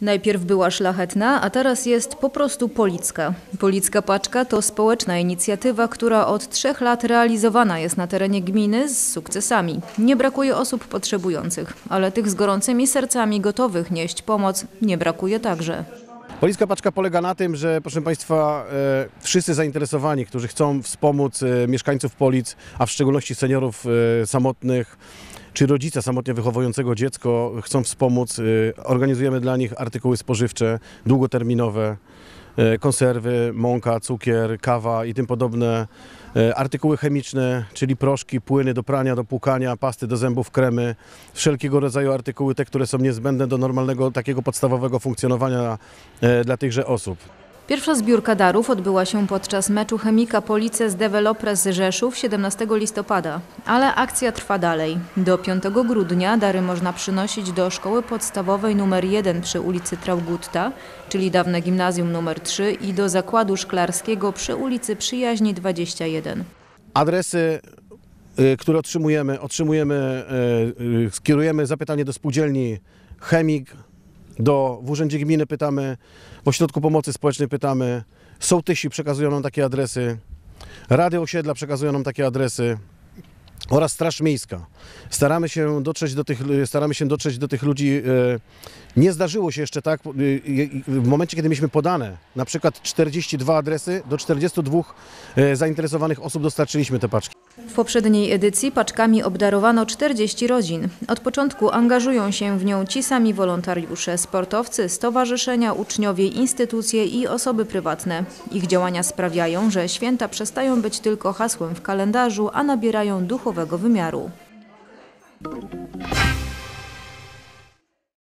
Najpierw była szlachetna, a teraz jest po prostu policka. Policka Paczka to społeczna inicjatywa, która od trzech lat realizowana jest na terenie gminy z sukcesami. Nie brakuje osób potrzebujących, ale tych z gorącymi sercami gotowych nieść pomoc nie brakuje także. Policka paczka polega na tym, że proszę Państwa, e, wszyscy zainteresowani, którzy chcą wspomóc e, mieszkańców Polic, a w szczególności seniorów e, samotnych, czy rodzica samotnie wychowującego dziecko chcą wspomóc, e, organizujemy dla nich artykuły spożywcze, długoterminowe, e, konserwy, mąka, cukier, kawa i tym podobne, e, artykuły chemiczne, czyli proszki, płyny do prania, do płukania, pasty do zębów, kremy, wszelkiego rodzaju artykuły, te, które są niezbędne do normalnego, takiego podstawowego funkcjonowania dla tychże osób. Pierwsza zbiórka darów odbyła się podczas meczu Chemika Police z Developers Rzeszów 17 listopada, ale akcja trwa dalej. Do 5 grudnia dary można przynosić do szkoły podstawowej nr 1 przy ulicy Traugutta, czyli dawne gimnazjum nr 3 i do zakładu szklarskiego przy ulicy Przyjaźni 21. Adresy, y, które otrzymujemy, otrzymujemy, y, y, skierujemy zapytanie do spółdzielni Chemik, do, w Urzędzie Gminy pytamy, w Ośrodku Pomocy Społecznej pytamy, sołtysi przekazują nam takie adresy, Rady Osiedla przekazują nam takie adresy oraz Straż Miejska. Staramy się dotrzeć do tych, staramy się dotrzeć do tych ludzi. Nie zdarzyło się jeszcze tak, e, w momencie kiedy mieliśmy podane na przykład 42 adresy, do 42 e, zainteresowanych osób dostarczyliśmy te paczki. W poprzedniej edycji paczkami obdarowano 40 rodzin. Od początku angażują się w nią ci sami wolontariusze, sportowcy, stowarzyszenia, uczniowie, instytucje i osoby prywatne. Ich działania sprawiają, że święta przestają być tylko hasłem w kalendarzu, a nabierają duchowego wymiaru.